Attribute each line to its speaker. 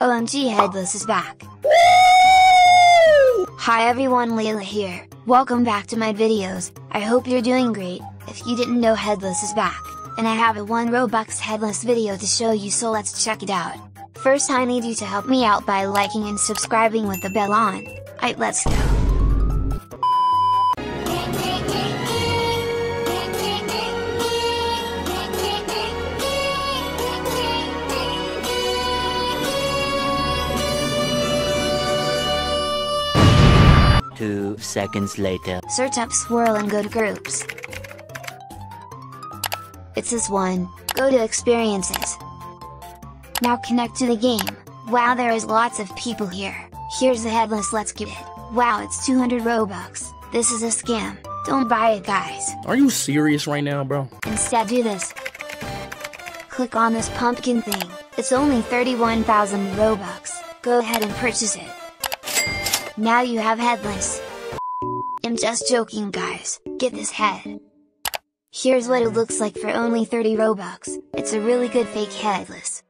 Speaker 1: OMG Headless is back! Hi everyone Layla here, welcome back to my videos, I hope you're doing great, if you didn't know Headless is back, and I have a 1 Robux Headless video to show you so let's check it out. First I need you to help me out by liking and subscribing with the bell on, Alright let's go!
Speaker 2: Two seconds later.
Speaker 1: Search up Swirl and go to Groups. It's this one, go to Experiences. Now connect to the game, wow there is lots of people here, here's the headless let's get it, wow it's 200 Robux, this is a scam, don't buy it guys.
Speaker 3: Are you serious right now, bro?
Speaker 1: Instead do this. Click on this pumpkin thing, it's only 31,000 Robux, go ahead and purchase it. Now you have headless. I'm just joking guys, get this head. Here's what it looks like for only 30 Robux, it's a really good fake headless.